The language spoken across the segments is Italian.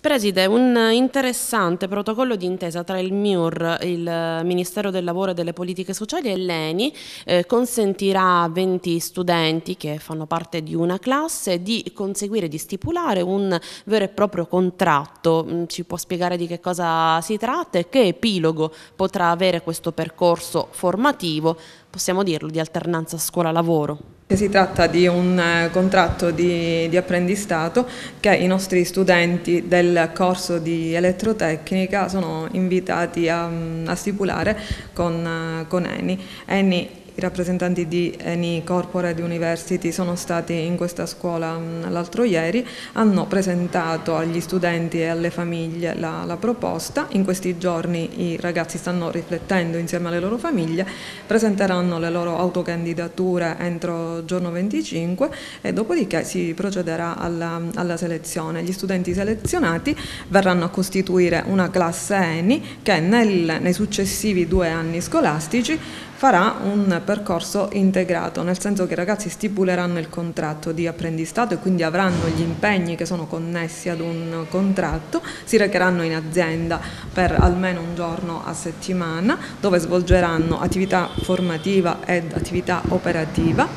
Preside, un interessante protocollo d'intesa tra il MIUR, il Ministero del Lavoro e delle Politiche Sociali e l'ENI eh, consentirà a 20 studenti che fanno parte di una classe di conseguire, di stipulare un vero e proprio contratto. Mm, ci può spiegare di che cosa si tratta e che epilogo potrà avere questo percorso formativo, possiamo dirlo, di alternanza scuola-lavoro? Si tratta di un eh, contratto di, di, apprendistato che i nostri studenti del corso di elettrotecnica sono invitati a, a stipulare con, eh, con Eni. Eni i rappresentanti di Eni Corporate University sono stati in questa scuola mm, l'altro ieri, hanno presentato agli studenti e alle famiglie la, la, proposta, in questi giorni i ragazzi stanno riflettendo insieme alle loro famiglie, presenteranno le loro autocandidature entro giorno 25 e dopodiché si procederà alla, alla selezione. Gli studenti selezionati verranno a costituire una classe Eni che nel, nei successivi due anni scolastici farà un percorso integrato, nel senso che i ragazzi stipuleranno il contratto di apprendistato e quindi avranno gli impegni che sono connessi ad un contratto, si recheranno in azienda per almeno un giorno a settimana dove svolgeranno attività formativa ed attività operativa.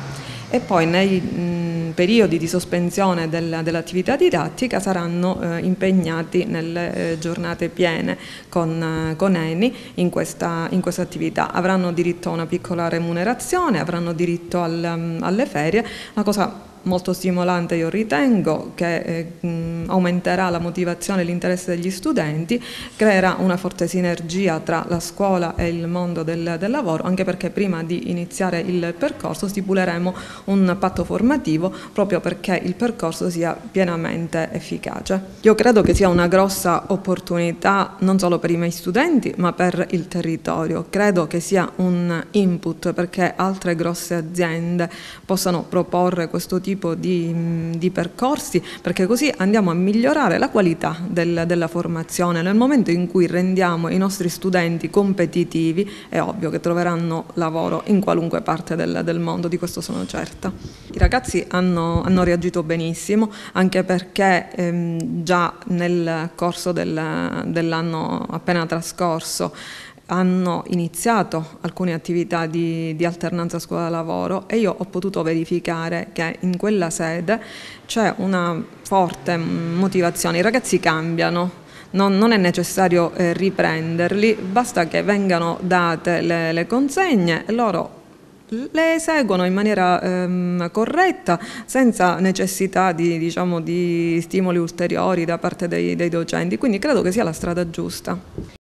E poi nei periodi di sospensione del, dell'attività didattica saranno eh, impegnati nelle eh, giornate piene con, eh, con Eni in questa, in questa, attività. Avranno diritto a una piccola remunerazione, avranno diritto al, alle ferie, una cosa molto stimolante io ritengo, che eh, aumenterà la motivazione e l'interesse degli studenti, creerà una forte sinergia tra la scuola e il mondo del, del, lavoro, anche perché prima di iniziare il percorso stipuleremo un patto formativo proprio perché il percorso sia pienamente efficace. Io credo che sia una grossa opportunità non solo per i miei studenti ma per il territorio, credo che sia un input perché altre grosse aziende possano proporre questo tipo tipo di, di percorsi perché così andiamo a migliorare la qualità del, della formazione. Nel momento in cui rendiamo i nostri studenti competitivi è ovvio che troveranno lavoro in qualunque parte del, del mondo, di questo sono certa. I ragazzi hanno, hanno reagito benissimo anche perché ehm, già nel corso del, dell'anno appena trascorso hanno iniziato alcune attività di, di alternanza scuola-lavoro e io ho potuto verificare che in quella sede c'è una forte motivazione, i ragazzi cambiano, non, non, è necessario eh, riprenderli, basta che vengano date le, le, consegne e loro le eseguono in maniera ehm, corretta senza necessità di, diciamo, di, stimoli ulteriori da parte dei, dei docenti, quindi credo che sia la strada giusta.